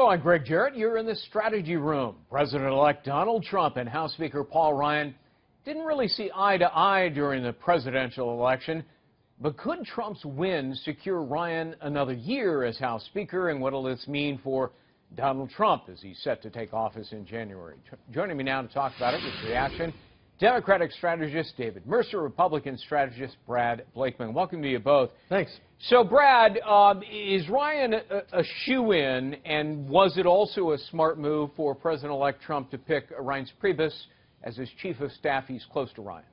Hello, I'm Gregg Jarrett. You're in the strategy room. President-elect Donald Trump and House Speaker Paul Ryan didn't really see eye to eye during the presidential election. But could Trump's win secure Ryan another year as House Speaker, and what will this mean for Donald Trump as he's set to take office in January? Joining me now to talk about it with reaction, Democratic strategist David Mercer, Republican strategist Brad Blakeman. Welcome to you both. Thanks. So, Brad, uh, is Ryan a, a shoe in, and was it also a smart move for President elect Trump to pick Reince Priebus as his chief of staff? He's close to Ryan.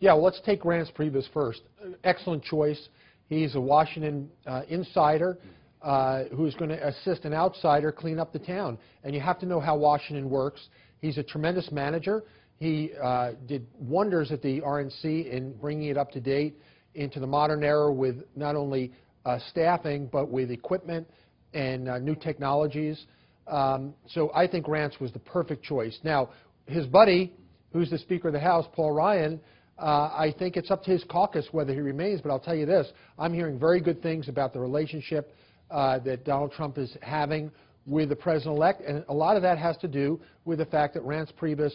Yeah, well, let's take Reince Priebus first. Excellent choice. He's a Washington uh, insider uh, who's going to assist an outsider clean up the town. And you have to know how Washington works. He's a tremendous manager. He uh, did wonders at the RNC in bringing it up to date into the modern era with not only uh, staffing but with equipment and uh, new technologies. Um, so I think Reince was the perfect choice. Now, his buddy, who's the Speaker of the House, Paul Ryan, uh, I think it's up to his caucus whether he remains, but I'll tell you this. I'm hearing very good things about the relationship uh, that Donald Trump is having with the president-elect, and a lot of that has to do with the fact that Reince Priebus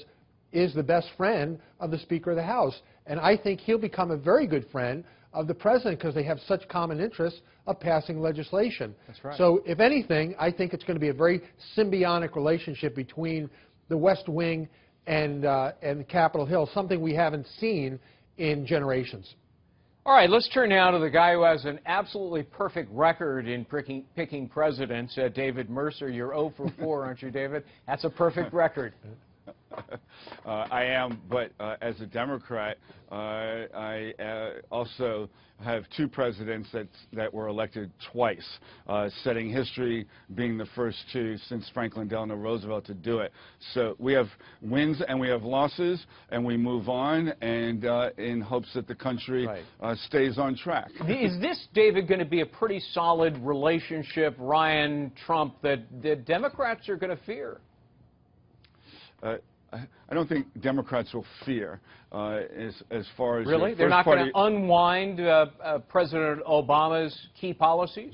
is the best friend of the Speaker of the House. And I think he'll become a very good friend of the President because they have such common interests of passing legislation. That's right. So if anything, I think it's going to be a very symbiotic relationship between the West Wing and, uh, and Capitol Hill, something we haven't seen in generations. All right, let's turn now to the guy who has an absolutely perfect record in picking, picking presidents, uh, David Mercer. You're 0 for 4, aren't you, David? That's a perfect record. uh, I am, but uh, as a Democrat, uh, I uh, also have two presidents that that were elected twice, uh, setting history, being the first two since Franklin Delano Roosevelt to do it. So we have wins and we have losses, and we move on, and uh, in hopes that the country right. stays on track. Is this, David, going to be a pretty solid relationship, Ryan Trump, that the Democrats are going to fear? Uh, I don't think Democrats will fear uh, as, as far as really they're not going to unwind uh, uh, President Obama's key policies.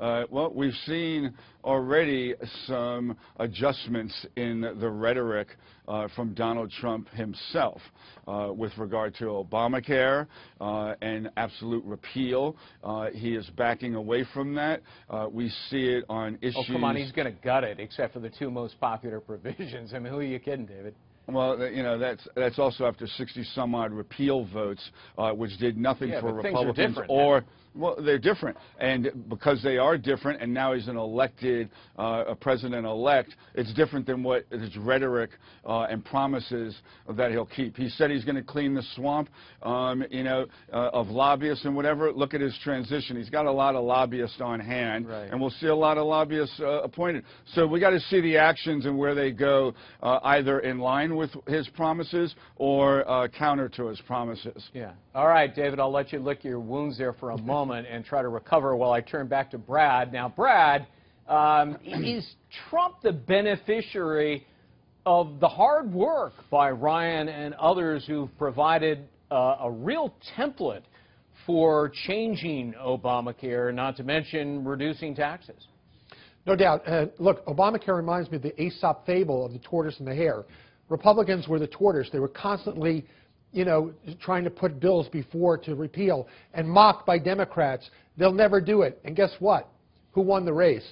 Uh, well, we've seen already some adjustments in the rhetoric uh, from Donald Trump himself uh, with regard to Obamacare uh, and absolute repeal. Uh, he is backing away from that. Uh, we see it on issues. Oh, come on, he's going to gut it, except for the two most popular provisions. I mean, who are you kidding, David? Well, you know, that's that's also after 60 some odd repeal votes, uh, which did nothing yeah, for Republicans or well, they're different, and because they are different, and now he's an elected uh, a president-elect, it's different than what his rhetoric uh, and promises that he'll keep. He said he's going to clean the swamp, um, you know, uh, of lobbyists and whatever. Look at his transition; he's got a lot of lobbyists on hand, right. and we'll see a lot of lobbyists uh, appointed. So we got to see the actions and where they go, uh, either in line with his promises or uh, counter to his promises. Yeah. All right, David. I'll let you lick your wounds there for a moment moment and try to recover while I turn back to Brad. Now, Brad, um, is Trump the beneficiary of the hard work by Ryan and others who've provided uh, a real template for changing Obamacare, not to mention reducing taxes? No doubt. Uh, look, Obamacare reminds me of the Aesop fable of the tortoise and the hare. Republicans were the tortoise. They were constantly you know, trying to put bills before to repeal and mocked by Democrats. They'll never do it. And guess what? Who won the race?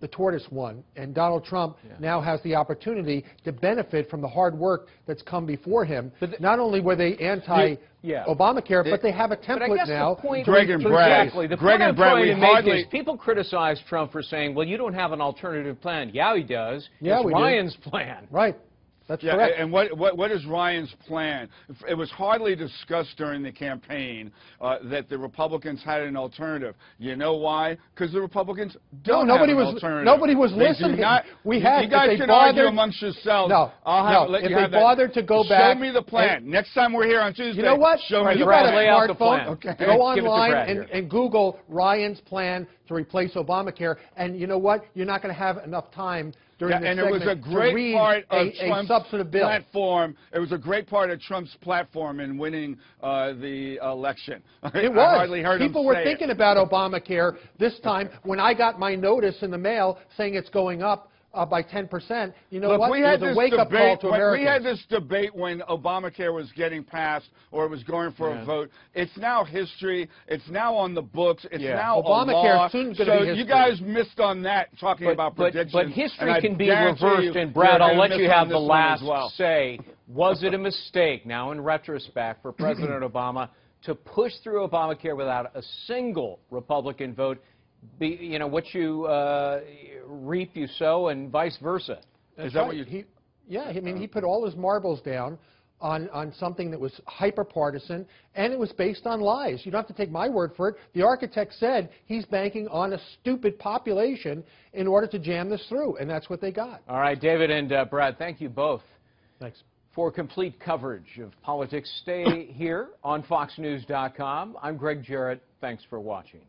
The tortoise won. And Donald Trump yeah. now has the opportunity to benefit from the hard work that's come before him. But Not only were they anti yeah. Obamacare, but they have a template now. Point, Greg and Brad. Exactly. The Greg point and Brad, we hardly. Is people criticize Trump for saying, well, you don't have an alternative plan. Yeah, he does. Yeah, it's we Ryan's do. plan. Right. That's yeah, correct. And what, what, what is Ryan's plan? It was hardly discussed during the campaign uh, that the Republicans had an alternative. You know why? Because the Republicans don't no, nobody have an was, alternative. Nobody was they listening. Not, we had. You guys can bothered, argue amongst yourselves. No, I'll no. let if you they have bothered that. to go show back. Show me the plan. And, Next time we're here on Tuesday. You know what? Show right, me you the got plan. a smartphone. Okay. Go online and, and Google Ryan's plan to replace Obamacare, and you know what? You're not going to have enough time during Yeah, this and it was a great part of a Trump's bill. platform. It was a great part of Trump's platform in winning uh, the election. It was. I hardly heard People were thinking it. about Obamacare this time when I got my notice in the mail saying it's going up uh, by 10%. You know Look, what? we had this wake-up call debate. to when- we had this debate when Obamacare was getting passed or it was going for Yeah. a vote. It's now history. It's now on the books. It's Yeah. now Obamacare a law. soon gonna so be you guys missed on that talking But, about but, predictions. but history can be guarantee reversed. you and Brad, I'll let you have the last well. say. Was it a mistake, now in retrospect, for President Obama to push through Obamacare without a single Republican vote? Be, you know, what you uh, reap, you sow, and vice versa. That's Is that right. what you- He, yeah, I mean, he put all his marbles down on, on something that was hyper partisan, and it was based on lies. You don't have to take my word for it. The architect said he's banking on a stupid population in order to jam this through, and that's what they got. All right, David and uh, Brad, thank you both. Thanks. For complete coverage of politics, stay here on FoxNews.com. I'm Gregg Jarrett. Thanks for watching.